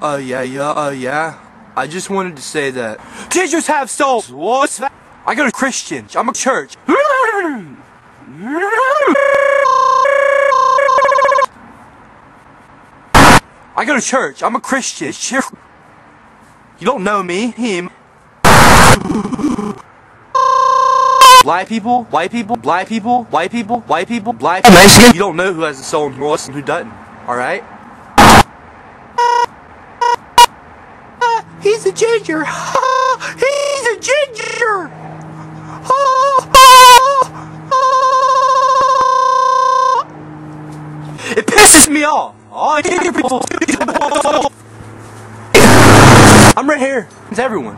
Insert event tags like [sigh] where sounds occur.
Uh, yeah, yeah, uh, yeah. I just wanted to say that teachers have souls. What's that? I go to Christian. I'm a church. I go to church. I'm a Christian. You don't know me. Him. Black people, white people, black people, white people, white people, black people. You don't know who has a soul and who doesn't. Alright? He's a ginger. He's a ginger. It pisses me off. [laughs] I'm right here. It's everyone.